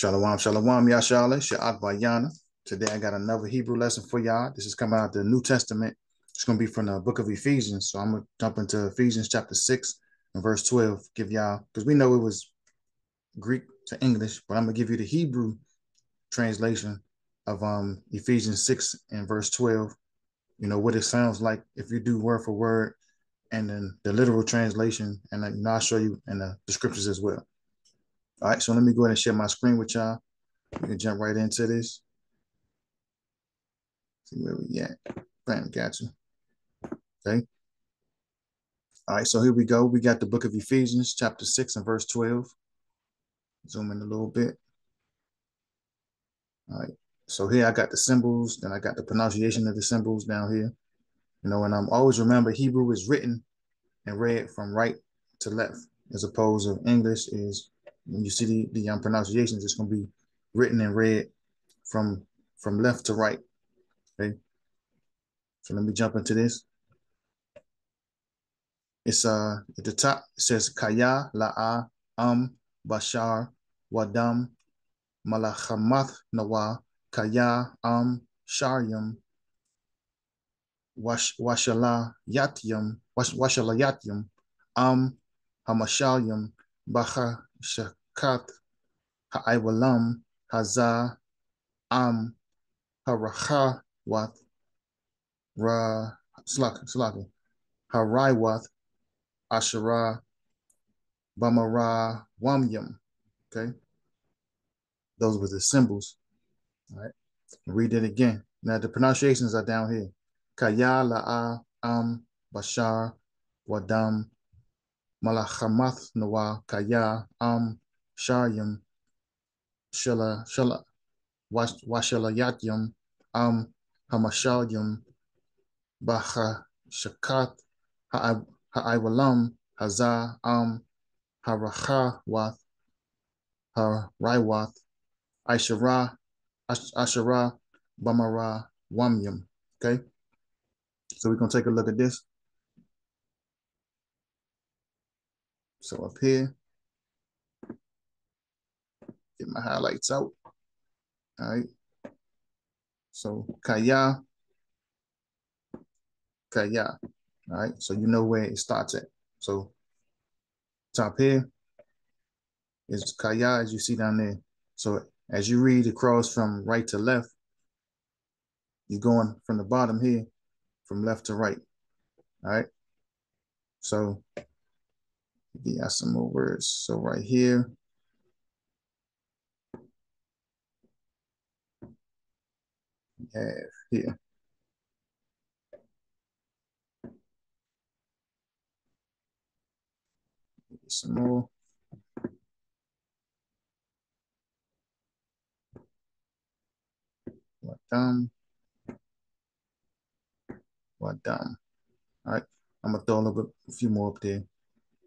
Shalom, shalom, Yashala, Sha'ak Bayana. Today I got another Hebrew lesson for y'all. This is coming out of the New Testament. It's going to be from the book of Ephesians. So I'm going to jump into Ephesians chapter 6 and verse 12. Give y'all, because we know it was Greek to English, but I'm going to give you the Hebrew translation of um Ephesians 6 and verse 12. You know, what it sounds like if you do word for word, and then the literal translation, and then I'll show you in the, descriptions as well. All right, so let me go ahead and share my screen with y'all. We can jump right into this. See where we at. Bam, got you. Okay. All right, so here we go. We got the book of Ephesians, chapter 6 and verse 12. Zoom in a little bit. All right. So here I got the symbols, then I got the pronunciation of the symbols down here. You know, and I'm always remember Hebrew is written and read from right to left, as opposed to English is when you see the, the um, pronunciations, it's going to be written and read from from left to right. Okay. So let me jump into this. It's uh at the top, it says Kaya La'a Am Bashar Wadam Malachamath Nawa Kaya Am Sharyam Wash Washala Yatyam Washala Yatyam Am Hamashalyam Bacha Shakat Ha'aiwalam Haza Am Harachawath Ra Slaka Haraiwath Asherah Bamara Wamyam. Okay. Those were the symbols. All right. Read it again. Now the pronunciations are down here. Kaya La'a Am Bashar Wadam Malachamath Nawa Kaya Am Sharyam Shala Shala Washalayatyam Am Hamashalyam Bacha Shakat Ha'aiwalam Hazah Am Harachawath Haraiwath Aishara Ashara Bamara Wamyam. Okay. So we're gonna take a look at this. So up here, get my highlights out. All right. So Kaya, Kaya. All right. So you know where it starts at. So top here is Kaya, as you see down there. So as you read across from right to left, you're going from the bottom here, from left to right. All right. So you some more words. So right here. Have here. Some more. Wadam. Wadam. All right. I'm gonna throw a little bit, a few more up there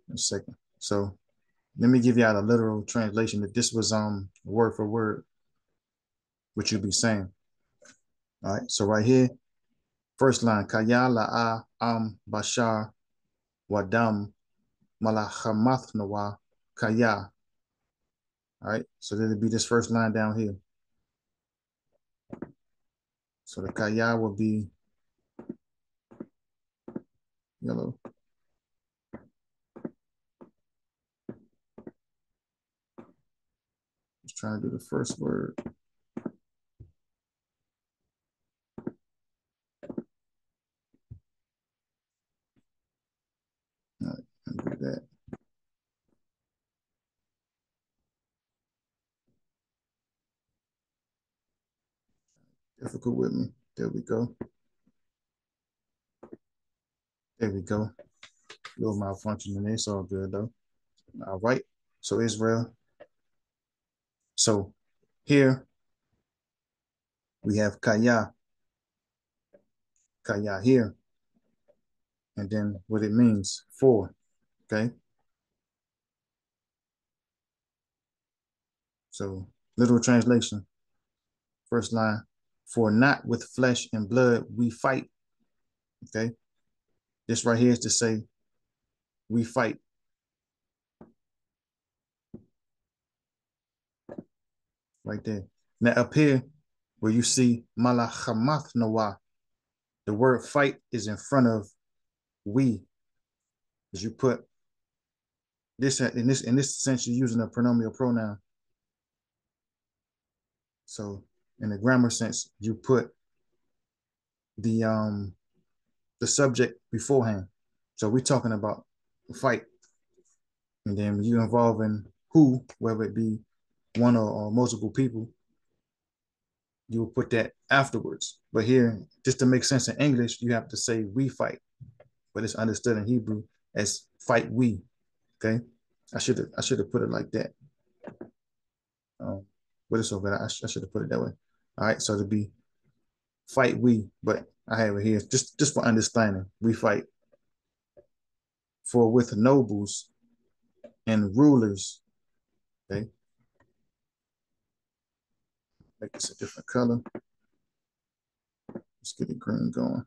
in a second. So let me give you out a literal translation that this was um word for word, what you'd be saying. All right. So right here, first line, Kaya la'a am bashar wadam malachamath nawa kaya. All right. So that'll be this first line down here. So the kaya will be yellow. Just trying to do the first word. All right, that. Difficult with me. There we go. There we go. Little malfunction in there. It's all good though. All right. So Israel. So here we have Kaya. Kaya here. And then what it means for. Okay. So literal translation. First line. For not with flesh and blood we fight. Okay. This right here is to say we fight. right there. Now up here, where you see malachamath nawa, the word fight is in front of we. As you put this in this in this sense, you're using a pronominal pronoun. So in the grammar sense, you put the um the subject beforehand. So we're talking about fight. And then you involving who, whether it be one or, or multiple people, you will put that afterwards. But here, just to make sense in English, you have to say we fight. But it's understood in Hebrew as fight we. Okay. I should have I should have put it like that. Um, but it's okay. I, I should have put it that way. All right. So to be fight we, but I have it here just just for understanding. We fight for with nobles and rulers. Okay. Make this a different color. Let's get the green going.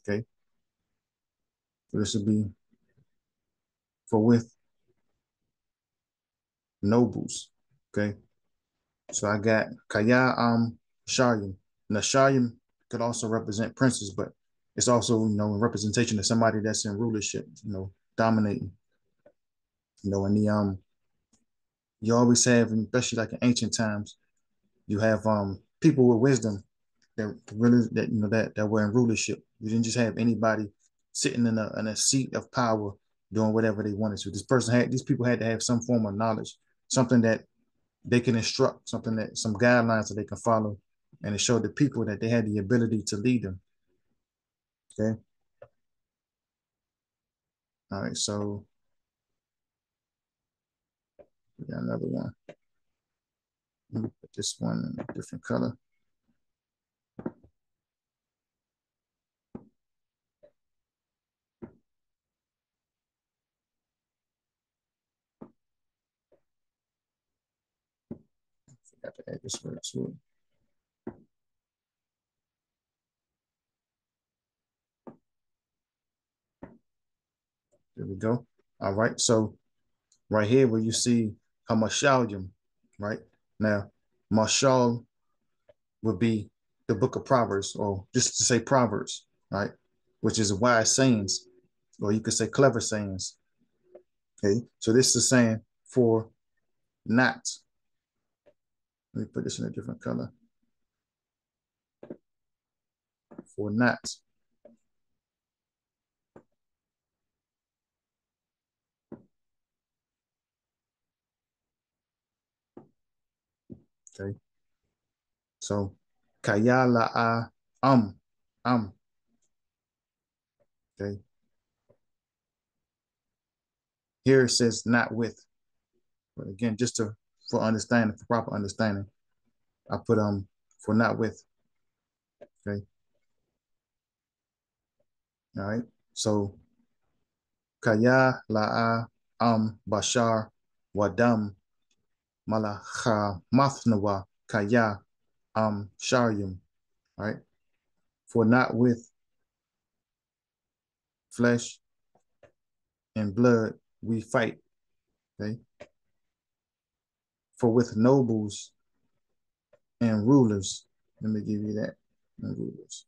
Okay. So this would be for with nobles. Okay. So I got Kaya um Sharyam. Now Sharyam could also represent princes, but it's also, you know, representation of somebody that's in rulership, you know, dominating. You know, in the um you always have, especially like in ancient times, you have um people with wisdom that really that you know that that were in rulership. You didn't just have anybody sitting in a in a seat of power doing whatever they wanted to. This person had these people had to have some form of knowledge, something that they can instruct, something that some guidelines that they can follow, and it showed the people that they had the ability to lead them. Okay. All right, so we got another one. Put this one in a different color. It. There we go. All right. So right here where you see Hamashalim, right? Now, Mashal would be the book of Proverbs, or just to say Proverbs, right? Which is wise sayings, or you could say clever sayings. Okay. So this is saying for not. Let me put this in a different color. For not. Okay. So kayala a um um. Okay. Here it says not with. But again, just to for understanding, for proper understanding, I put um for not with. Okay. All right. So kaya la'a Am bashar wadam malacha mathnawa kaya Am sharyum. All right. For not with flesh and blood we fight. Okay. For with nobles and rulers, let me give you that. And rulers.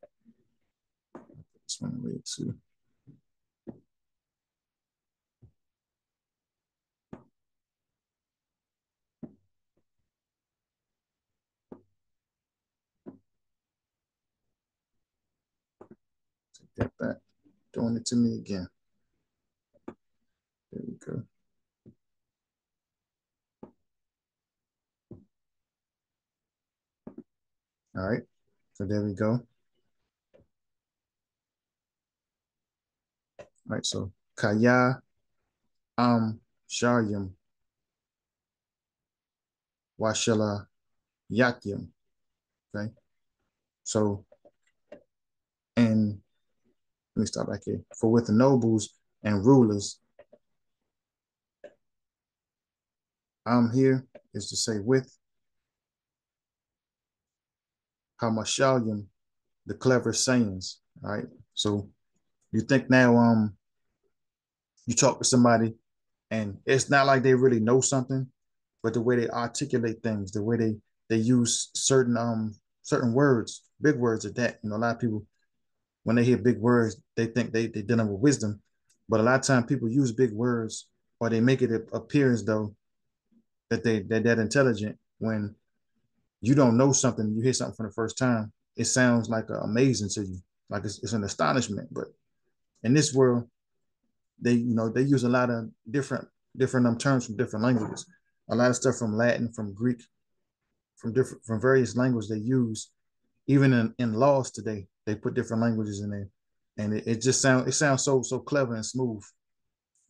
This one way too. Take that back. Doing it to me again. There we go. All right, so there we go. All right, so Kaya Am Sharyam Washila Yakyam. Okay, so and let me start back here. For with the nobles and rulers, I'm here is to say with Hamashalim, the clever sayings. All right. So you think now, um, you talk to somebody and it's not like they really know something, but the way they articulate things, the way they they use certain um certain words, big words at that. You know, a lot of people when they hear big words, they think they they dealing with wisdom, but a lot of times people use big words or they make it appear as though that they they're that intelligent when you don't know something, you hear something for the first time, it sounds like amazing to you, like it's, it's an astonishment. But in this world, they you know they use a lot of different different um, terms from different languages, a lot of stuff from Latin, from Greek, from different from various languages they use. Even in, in laws today, they put different languages in there, and it, it just sounds it sounds so so clever and smooth.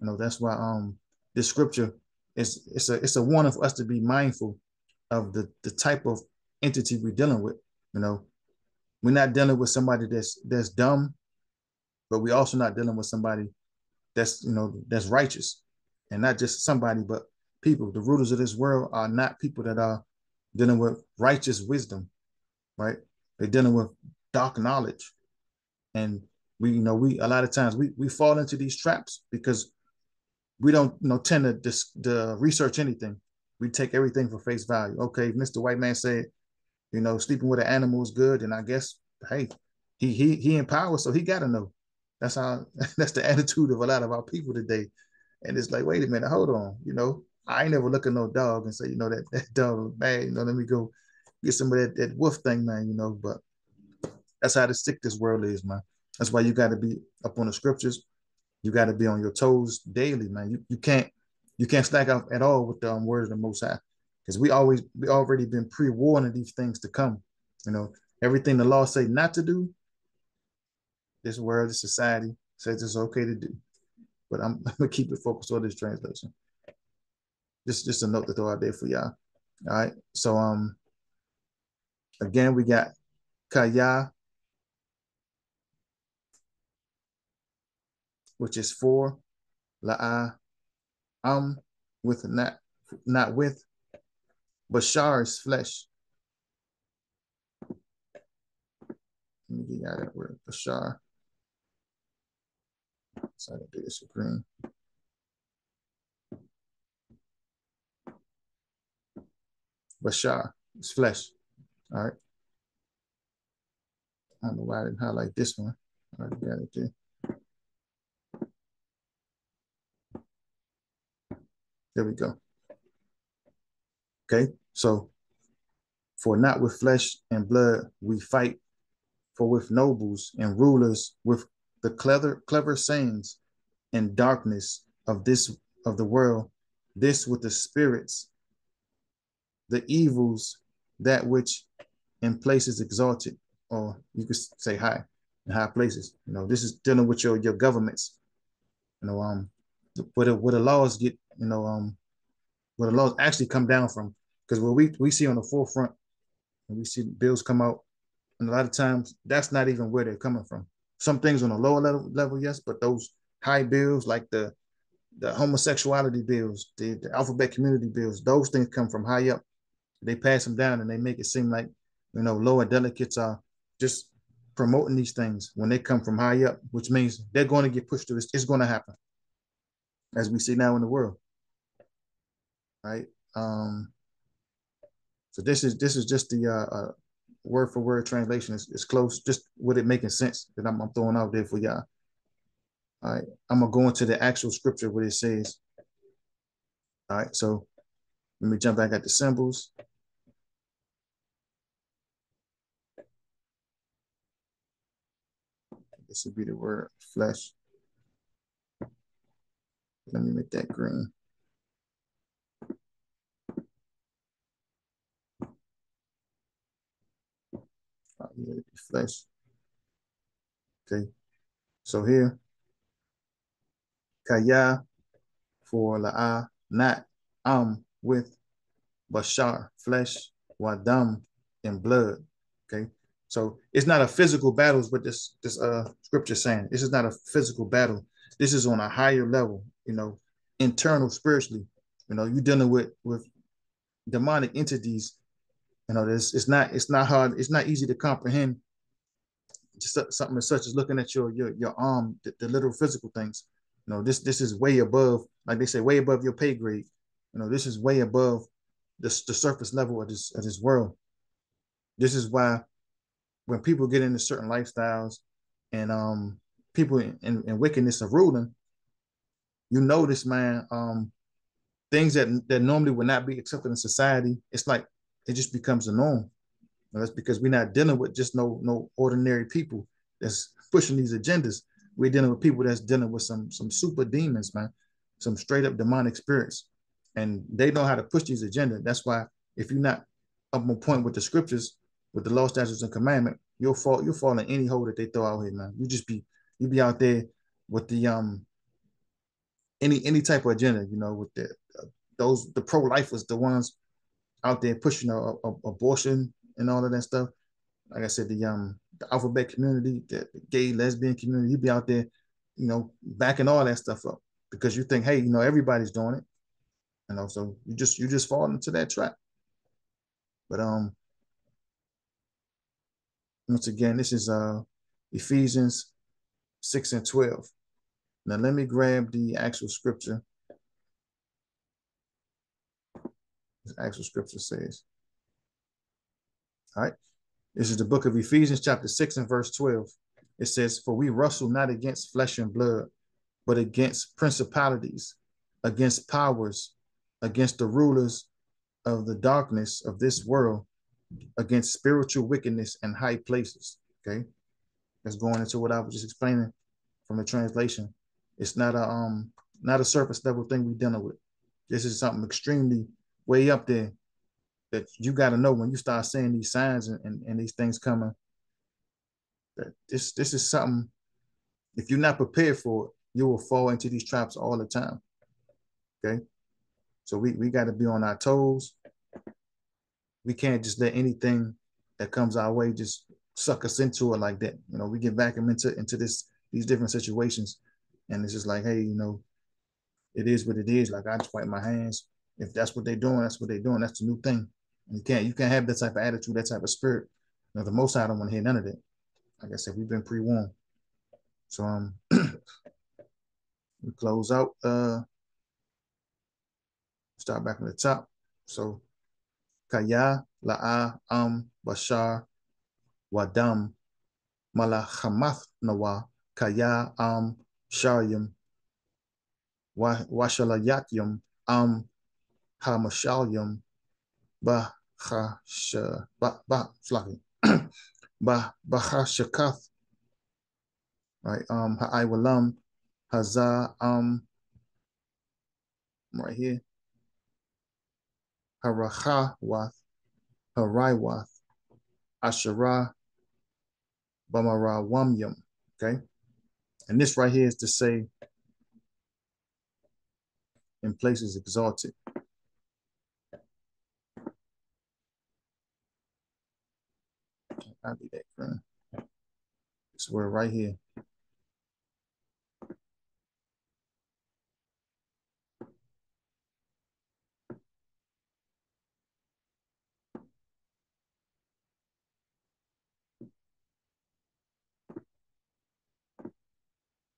You know that's why um this scripture is it's a it's a warning for us to be mindful of the the type of entity we're dealing with. You know, we're not dealing with somebody that's that's dumb, but we're also not dealing with somebody that's you know that's righteous, and not just somebody, but people. The rulers of this world are not people that are dealing with righteous wisdom, right? They're dealing with dark knowledge, and we you know we a lot of times we we fall into these traps because we don't you know tend to dis, to research anything. We take everything for face value. Okay, Mr. White Man said, you know, sleeping with an animal is good, and I guess hey, he he he empowers, so he got to know. That's how that's the attitude of a lot of our people today. And it's like, wait a minute, hold on, you know, I ain't never look at no dog and say, you know, that that dog bad. You know, let me go get some of that, that wolf thing, man. You know, but that's how the sick this world is, man. That's why you got to be up on the scriptures. You got to be on your toes daily, man. You you can't you can't stack up at all with the um, word of the Most High, because we always we already been pre warned warning these things to come. You know, everything the law say not to do. This world, this society says it's okay to do, but I'm, I'm gonna keep it focused on this translation. Just just a note to throw out there for y'all. All right. So um again we got Kaya, which is four, La'a, um, with not not with, Bashar's flesh. Let me get out that word, Bashar. So I can do this green. Bashar it's flesh. All right. I don't know why I didn't highlight this one. I got it there. There we go. Okay, so for not with flesh and blood we fight, for with nobles and rulers, with the clever clever sayings and darkness of this of the world, this with the spirits, the evils, that which in places exalted, or you could say high, in high places. You know, this is dealing with your your governments. You know, um, where the where the laws get you know, um, where the laws actually come down from. Because what we we see on the forefront, and we see bills come out, and a lot of times that's not even where they're coming from. Some things on a lower level, level yes, but those high bills like the the homosexuality bills, the, the alphabet community bills, those things come from high up. They pass them down and they make it seem like you know lower delegates are just promoting these things when they come from high up, which means they're going to get pushed to this. It's going to happen, as we see now in the world right? Um, so this is this is just the uh, uh, word for word translation. It's, it's close, just with it making sense that I'm, I'm throwing out there for y'all. All right, I'm gonna go into the actual scripture what it says. All right, so let me jump back at the symbols. This would be the word flesh. Let me make that green. flesh. Okay, so here, kaya for la'a, not am with bashar, flesh, wadam, and blood. Okay, so it's not a physical battle, but this this uh scripture saying this is not a physical battle. This is on a higher level, you know, internal spiritually. You know, you're dealing with with demonic entities You know, this it's not it's not hard, it's not easy to comprehend. Just something as such as looking at your your your arm, the, the little physical things. You know, this this is way above, like they say, way above your pay grade. You know, this is way above the, the surface level of this of this world. This is why when people get into certain lifestyles and um people in, in, in wickedness are ruling, you notice, man, um, things that that normally would not be accepted in society, it's like it just becomes the norm. And that's because we're not dealing with just no no ordinary people that's pushing these agendas. We're dealing with people that's dealing with some some super demons, man, some straight up demonic spirits, and they know how to push these agendas. That's why if you're not up on point with the scriptures, with the law, statutes, and commandment, you'll fall you'll fall in any hole that they throw out here, man. You just be you be out there with the um any any type of agenda, you know, with the uh, those the pro lifers, the ones out there pushing a, a, abortion and all of that stuff. Like I said, the um the alphabet community, the, gay lesbian community, you be out there, you know, backing all that stuff up because you think, hey, you know, everybody's doing it, you know, so you just you just fall into that trap. But um, once again, this is uh Ephesians 6 and 12. Now let me grab the actual scripture. The actual scripture says. All right. This is the book of Ephesians, chapter 6 and verse 12. It says, For we wrestle not against flesh and blood, but against principalities, against powers, against the rulers of the darkness of this world, against spiritual wickedness in high places. Okay. That's going into what I was just explaining from the translation. It's not a um not a surface level thing we're dealing with. This is something extremely way up there that you got to know when you start seeing these signs and, and, and these things coming. That this this is something. If you're not prepared for it, you will fall into these traps all the time. Okay, so we we got to be on our toes. We can't just let anything that comes our way just suck us into it like that. You know, we get back into into this these different situations, and it's just like, hey, you know, it is what it is. Like I just wipe my hands. If that's what they're doing, that's what they're doing. That's the new thing. You can't you can't have that type of attitude, that type of spirit. You know, the most I don't want to hear none of that. Like I said, we've been pre-warned. So um we close out uh start back from the top. So Kaya La'a Am Bashar Wadam Malachamath Nawa Kaya Am Sharyam Washalayatyam Am Hamashalyam Bahashakath right um Ha'aiwalam Hazah um right here. Harachawath Haraiwath Asherah. Bamarawamyam okay and this right here is to say in places exalted Copy that, friend. This word right here.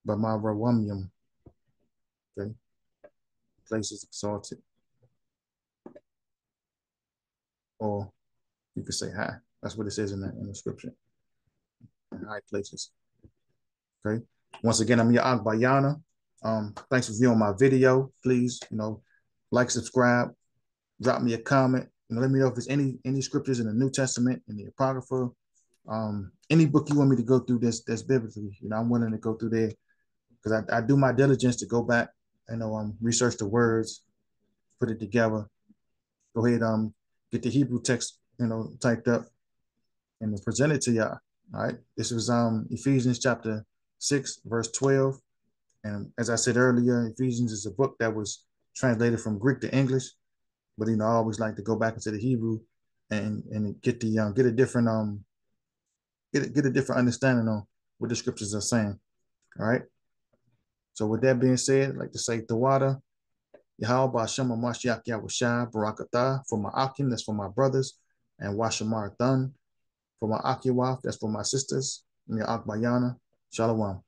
But my rawamium, okay, place is exalted. Or you could say high. That's what it says in the, in the scripture. In high places. Okay. Once again, I'm your Akbayana. Um, thanks for viewing my video. Please, you know, like, subscribe, drop me a comment. You know, let me know if there's any any scriptures in the New Testament, in the Apocrypha, um, any book you want me to go through that's that's biblically. You know, I'm willing to go through there because I, I do my diligence to go back, you know, um, research the words, put it together. Go ahead, um, get the Hebrew text, you know, typed up, and present it to y'all. All right. This was um Ephesians chapter 6, verse 12. And as I said earlier, Ephesians is a book that was translated from Greek to English. But you know, I always like to go back into the Hebrew and and get the um get a different um get a, get a different understanding on what the scriptures are saying. All right. So with that being said, I'd like to say Tawada, Yahawah Hashem Mashiach Yahushai, Barakatah, for my Akim, that's for my brothers, and Washamar Thun. For my Akiwaf, that's for my sisters. Mia Akbayana. Shalom.